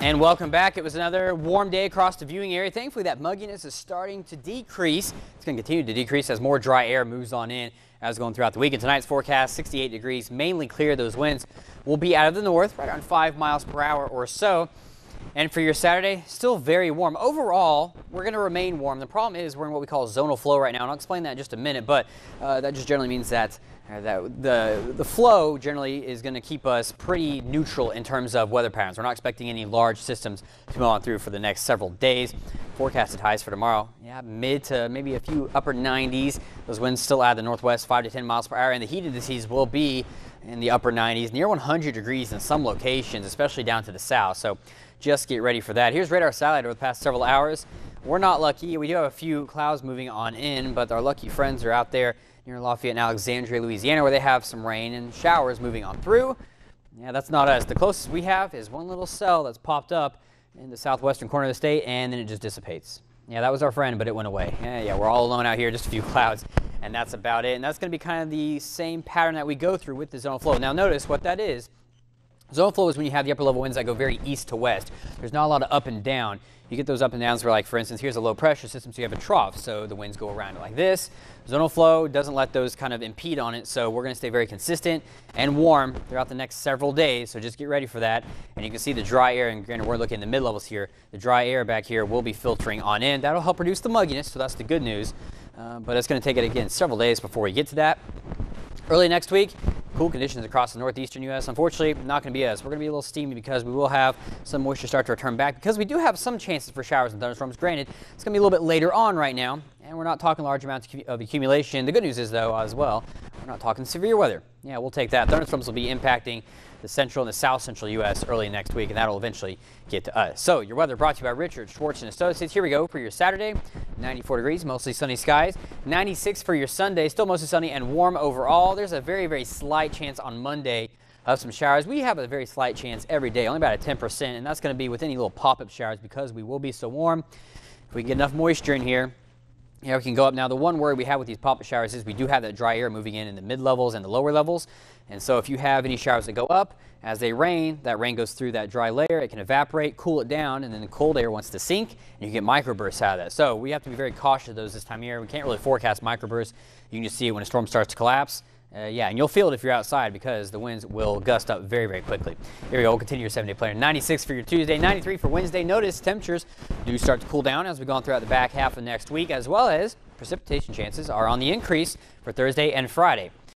And welcome back. It was another warm day across the viewing area. Thankfully, that mugginess is starting to decrease. It's going to continue to decrease as more dry air moves on in as going throughout the week. And tonight's forecast, 68 degrees, mainly clear. Those winds will be out of the north, right around 5 miles per hour or so. And for your Saturday, still very warm. Overall, we're going to remain warm. The problem is we're in what we call zonal flow right now, and I'll explain that in just a minute, but uh, that just generally means that, Uh, that the, the flow generally is going to keep us pretty neutral in terms of weather patterns. We're not expecting any large systems to come on through for the next several days. Forecasted highs for tomorrow, yeah, mid to maybe a few upper 90s. Those winds still out of the northwest, 5 to 10 miles per hour, and the heat seas will be in the upper 90s, near 100 degrees in some locations, especially down to the south. So just get ready for that. Here's radar satellite over the past several hours. We're not lucky. We do have a few clouds moving on in, but our lucky friends are out there near Lafayette and Alexandria, Louisiana, where they have some rain and showers moving on through. Yeah, that's not us. The closest we have is one little cell that's popped up in the southwestern corner of the state, and then it just dissipates. Yeah, that was our friend, but it went away. Yeah, yeah, we're all alone out here, just a few clouds, and that's about it. And that's going to be kind of the same pattern that we go through with the zonal flow. Now, notice what that is Zone flow is when you have the upper level winds that go very east to west. There's not a lot of up and down. You get those up and downs where, like, for instance, here's a low pressure system, so you have a trough, so the winds go around like this. Zonal flow doesn't let those kind of impede on it, so we're going to stay very consistent and warm throughout the next several days, so just get ready for that. And you can see the dry air, and granted, we're looking in the mid-levels here. The dry air back here will be filtering on in. That'll help reduce the mugginess, so that's the good news. Uh, but it's going to take it, again, several days before we get to that. Early next week, cool conditions across the northeastern U.S. Unfortunately, not going to be us. We're going to be a little steamy because we will have some moisture start to return back because we do have some chances for showers and thunderstorms. Granted, it's going to be a little bit later on right now, and we're not talking large amounts of accumulation. The good news is, though, as well, we're not talking severe weather. Yeah, we'll take that. Thunderstorms will be impacting the central and the south central U.S. early next week, and that'll eventually get to us. So your weather brought to you by Richard Schwartz and Associates. Here we go for your Saturday. 94 degrees, mostly sunny skies. 96 for your Sunday, still mostly sunny and warm overall. There's a very, very slight chance on Monday of some showers. We have a very slight chance every day, only about a 10%, and that's going to be with any little pop-up showers because we will be so warm. If we get enough moisture in here, yeah, we can go up. Now, the one worry we have with these pop-up showers is we do have that dry air moving in in the mid-levels and the lower levels. And so if you have any showers that go up, as they rain, that rain goes through that dry layer. It can evaporate, cool it down, and then the cold air wants to sink, and you get microbursts out of that. So we have to be very cautious of those this time of year. We can't really forecast microbursts. You can just see it when a storm starts to collapse. Uh, yeah, and you'll feel it if you're outside because the winds will gust up very, very quickly. Here we go. We'll continue your seven-day planner. 96 for your Tuesday, 93 for Wednesday. Notice temperatures do start to cool down as we go on throughout the back half of next week, as well as precipitation chances are on the increase for Thursday and Friday.